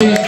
Yeah.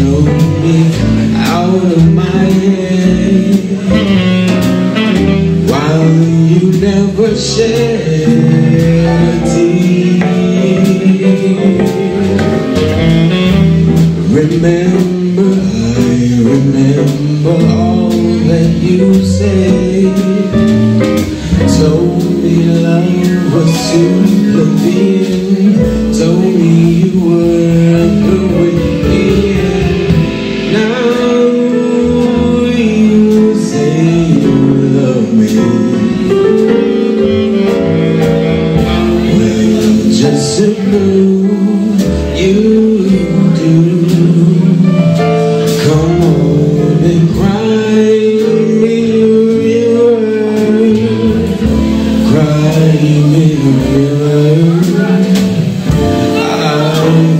throw me out of my head While you never shed a tear Remember, I remember all that you said. Told me love was simply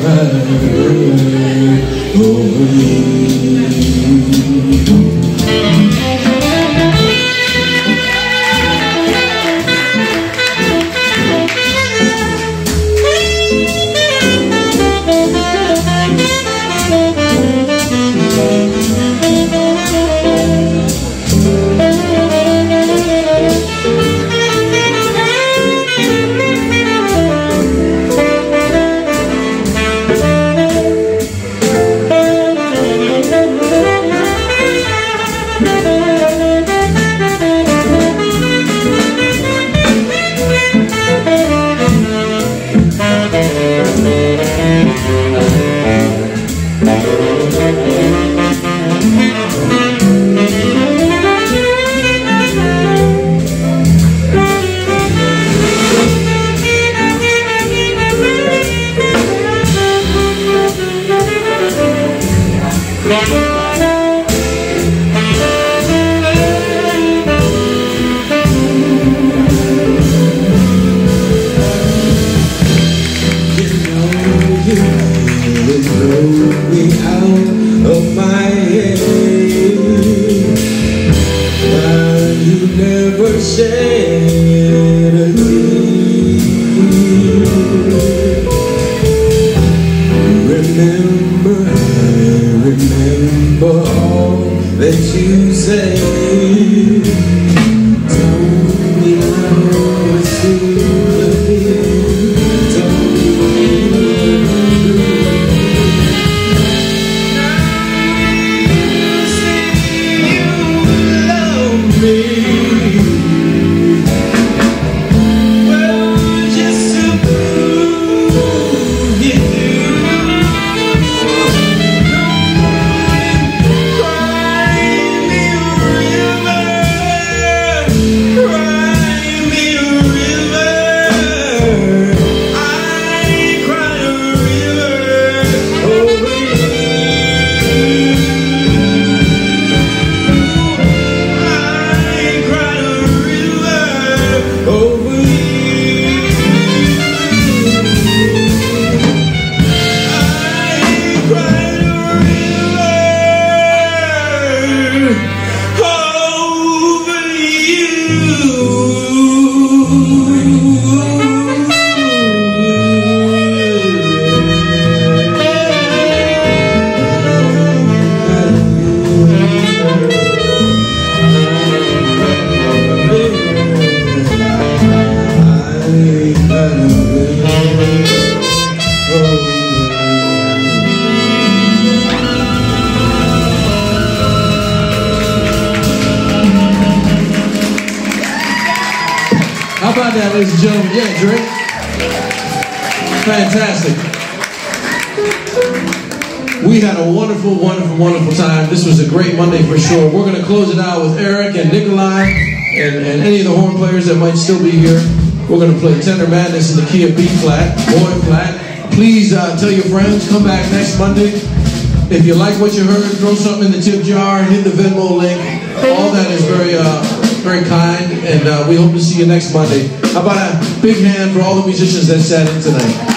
kalbi Ruhum never sang it again. Remember, I remember all that you sang. Gentlemen. Yeah, Dre. Fantastic. We had a wonderful, wonderful, wonderful time. This was a great Monday for sure. We're going to close it out with Eric and Nikolai and, and any of the horn players that might still be here. We're going to play Tenor Madness in the key of B flat, boy flat. Please uh, tell your friends, come back next Monday. If you like what you heard, throw something in the tip jar, hit the Venmo link. All that is very, uh, very kind, and uh, we hope to see you next Monday. How about a big hand for all the musicians that sat in tonight?